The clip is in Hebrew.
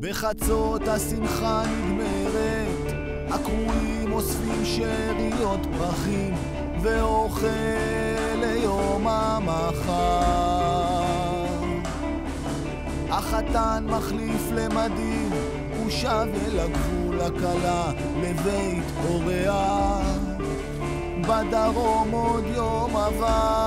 בחצות השמחה נגמרת, הקרואים אוספים שאריות פרחים, ואוכל ליום המחר. החתן מחליף למדים, הוא שב אל הגבול הקלה, לבית הוריה. בדרום עוד יום עבר.